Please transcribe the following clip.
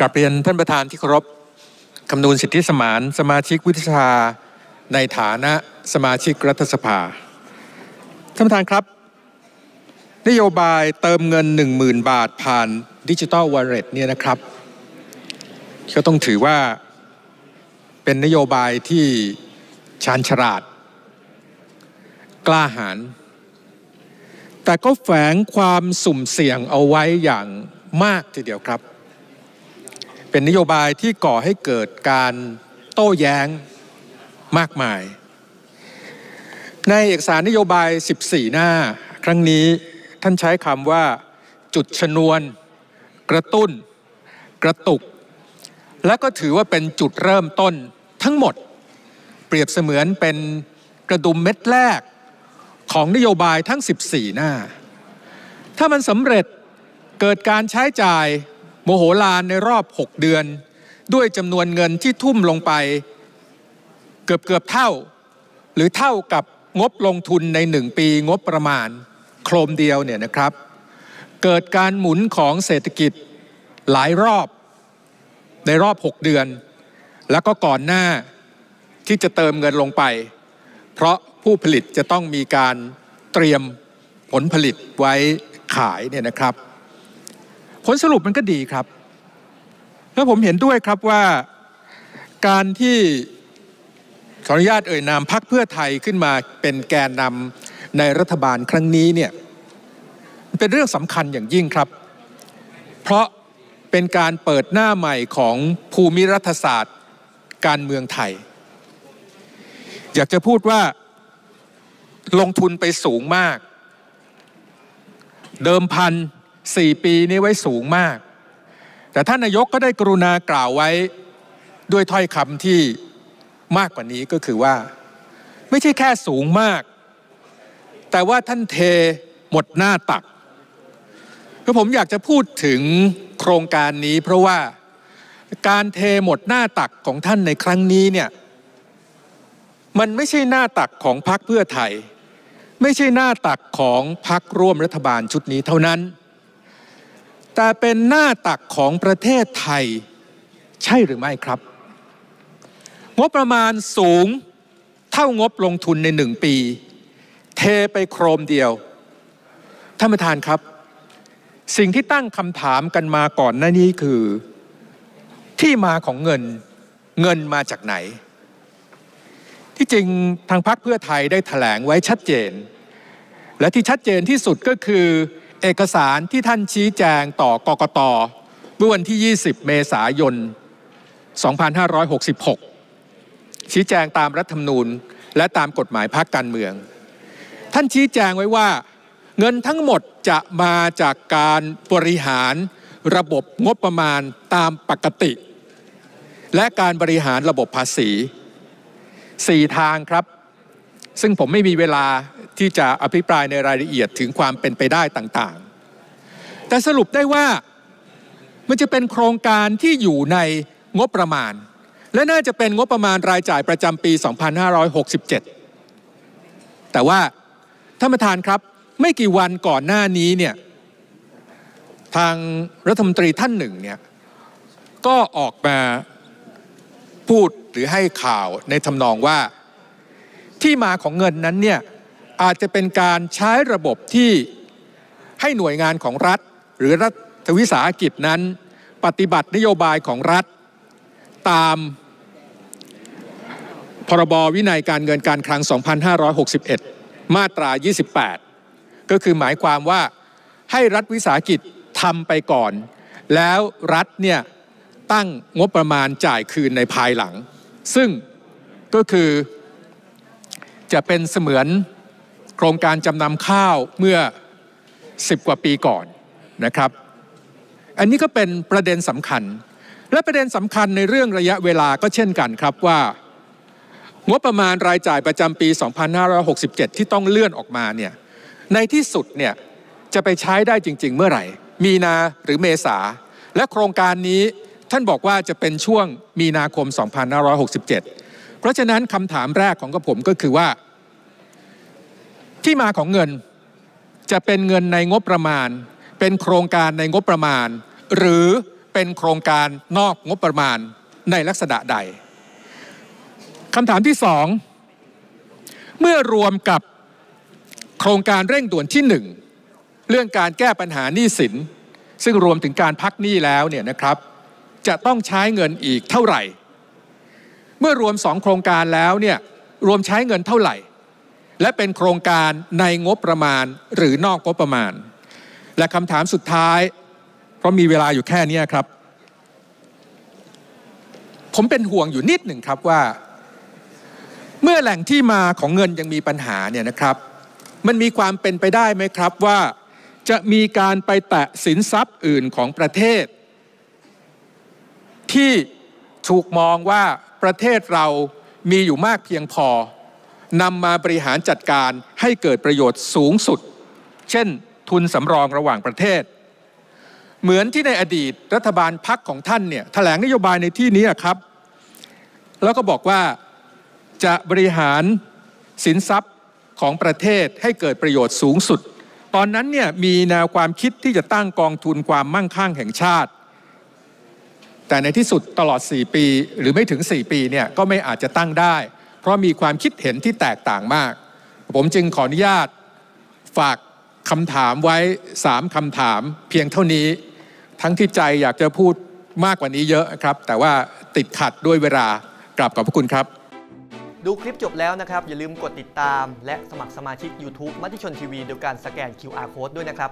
กราบเรียนท่านประธานที่เคารพคำนูณสิทธิสมานสมาชิกวุฒิสภาในฐานะสมาชิกรัฐสภา ท่านประธานครับ นโยบายเติมเงิน 10,000 บาทผ่าน digital wallet เนี่ยนะครับก็ต้องถือว่าเป็นนโยบายที่ชาญฉลาด กล้าหาญแต่ก็แฝงความสุ่มเสี่ยงเอาไว้อย่างมากทีเดียวครับ เป็นนโยบายที่ก่อให้เกิดการโต้แย้งมากมาย ในเอกสารนโยบาย 14 หน้า ครั้งนี้ท่านใช้คำว่า จุดชนวน กระตุ้น กระตุก และก็ถือว่าเป็นจุดเริ่มต้นทั้งหมด เปรียบเสมือนเป็นกระดุมเม็ดแรกของนโยบายทั้ง 14 หน้า ถ้ามันสำเร็จเกิดการใช้จ่าย โมโหลานในรอบ 6 เดือน ด้วยจำนวนเงินที่ทุ่มลงไป เกือบเกือบเท่า หรือเท่ากับงบลงทุนใน 1 ปีงบประมาณ โครมเดียวเนี่ยนะครับ เกิดการหมุนของเศรษฐกิจหลายรอบในรอบ 6 เดือน แล้วก็ก่อนหน้าที่จะเติมเงินลงไป เพราะผู้ผลิตจะต้องมีการเตรียมผลผลิตไว้ขายเนี่ยนะครับ ผลสรุปมันก็ดีครับ แล้วผมเห็นด้วยครับว่าการที่ขออนุญาตเอ่ยนามพักเพื่อไทยขึ้นมาเป็นแกนนำในรัฐบาลครั้งนี้เนี่ยเป็นเรื่องสำคัญอย่างยิ่งครับ เพราะเป็นการเปิดหน้าใหม่ของภูมิรัฐศาสตร์การเมืองไทย อยากจะพูดว่าลงทุนไปสูงมาก เดิมพัน สี่ปีนี้ไว้สูงมาก แต่ท่านนายกก็ได้กรุณากล่าวไว้ด้วยถ้อยคำที่มากกว่านี้ก็คือว่า ไม่ใช่แค่สูงมาก แต่ว่าท่านเทหมดหน้าตักคือผมอยากจะพูดถึงโครงการนี้เพราะว่าการเทหมดหน้าตักของท่านในครั้งนี้เนี่ยมันไม่ใช่หน้าตักของพรรคเพื่อไทย ไม่ใช่หน้าตักของพรรคร่วมรัฐบาลชุดนี้เท่านั้น แต่เป็นหน้าตักของประเทศไทย ใช่หรือไม่ครับ งบประมาณสูงเท่างบลงทุนในหนึ่งปี เทไปโครมเดียวท่านประธานครับ สิ่งที่ตั้งคำถามกันมาก่อนหน้านี้คือ ที่มาของเงินเงินมาจากไหน ที่จริงทางพรรคเพื่อไทยได้ถแถลงไว้ชัดเจน และที่ชัดเจนที่สุดก็คือ เอกสารที่ท่านชี้แจงต่อกกตเมื่อวันที่ 20 เมษายน 2566 ชี้แจงตามรัฐธรรมนูญ และตามกฎหมายพรรคการเมือง ท่านชี้แจงไว้ว่าเงินทั้งหมดจะมาจากการบริหารระบบงบประมาณตามปกติ และการบริหารระบบภาษีสี่ทางครับ ซึ่งผมไม่มีเวลา ที่จะอภิปรายในรายละเอียดถึงความเป็นไปได้ต่างๆ แต่สรุปได้ว่ามันจะเป็นโครงการที่อยู่ในงบประมาณ และน่าจะเป็นงบประมาณรายจ่ายประจำปี 2567 แต่ว่าท่านประธานครับไม่กี่วันก่อนหน้านี้เนี่ยทางรัฐมนตรีท่านหนึ่งเนี่ยก็ออกมาพูดหรือให้ข่าวในทำนองว่าที่มาของเงินนั้นเนี่ย อาจจะเป็นการใช้ระบบที่ให้หน่วยงานของรัฐ หรือรัฐวิสาหกิจนั้น ปฏิบัตินโยบายของรัฐ ตามพรบวินัยการเงินการคลัง 2561 มาตรา 28 ก็คือหมายความว่าให้รัฐวิสาหกิจทำไปก่อน แล้วรัฐเนี่ยตั้งงบประมาณจ่ายคืนในภายหลัง ซึ่งก็คือจะเป็นเสมือน โครงการจำนำข้าวเมื่อ 10 กว่าปีก่อนนะครับ อันนี้ก็เป็นประเด็นสำคัญ และประเด็นสำคัญในเรื่องระยะเวลาก็เช่นกันครับว่างบประมาณรายจ่ายประจำปี 2567 ที่ต้องเลื่อนออกมาเนี่ยในที่สุดเนี่ยจะไปใช้ได้จริง ๆ เมื่อไหร่ มีนาหรือเมษา และโครงการนี้ท่านบอกว่าจะเป็นช่วงมีนาคม 2567 เพราะฉะนั้นคำถามแรกของกระผมก็คือว่า ที่มาของเงินจะเป็นเงินในงบประมาณ เป็นโครงการในงบประมาณ หรือเป็นโครงการนอกงบประมาณในลักษณะใดคำถามที่สองเมื่อรวมกับโครงการเร่งด่วนที่หนึ่งเรื่องการแก้ปัญหาหนี้สิน ซึ่งรวมถึงการพักหนี้แล้วเนี่ยนะครับ จะต้องใช้เงินอีกเท่าไหร่ เมื่อรวมสองโครงการแล้วเนี่ยรวมใช้เงินเท่าไหร่ และเป็นโครงการในงบประมาณหรือนอกงบประมาณ และคำถามสุดท้าย เพราะมีเวลาอยู่แค่นี้ครับ ผมเป็นห่วงอยู่นิดหนึ่งครับว่า เมื่อแหล่งที่มาของเงินยังมีปัญหาเนี่ยนะครับ มันมีความเป็นไปได้ไหมครับว่าจะมีการไปแตะสินทรัพย์อื่นของประเทศ ที่ถูกมองว่าประเทศเรามีอยู่มากเพียงพอ นำมาบริหารจัดการให้เกิดประโยชน์สูงสุด เช่น ทุนสำรองระหว่างประเทศ เหมือนที่ในอดีตรัฐบาลพักของท่านเนี่ยแถลงนโยบายในที่นี้ครับ แล้วก็บอกว่าจะบริหารสินทรัพย์ของประเทศให้เกิดประโยชน์สูงสุด ตอนนั้นเนี่ยมีแนวความคิดที่จะตั้งกองทุนความมั่งคั่งแห่งชาติ แต่ในที่สุดตลอด 4 ปี หรือไม่ถึง 4 ปีเนี่ยก็ไม่อาจจะตั้งได้ ราะมีความคิดเห็นที่แตกต่างมาก ผมจึงขออนุญาตฝากคำถามไว้3คำถามเพียงเท่านี้ ทั้งที่ใจอยากจะพูดมากกว่านี้เยอะครับ แต่ว่าติดขัดด้วยเวลากราบขอบพระคุณครับ ดูคลิปจบแล้วนะครับ อย่าลืมกดติดตาม และสมัครสมาชิก YouTube มติชนทีวีโดยการสแกน QR Code ด้วยนะครับ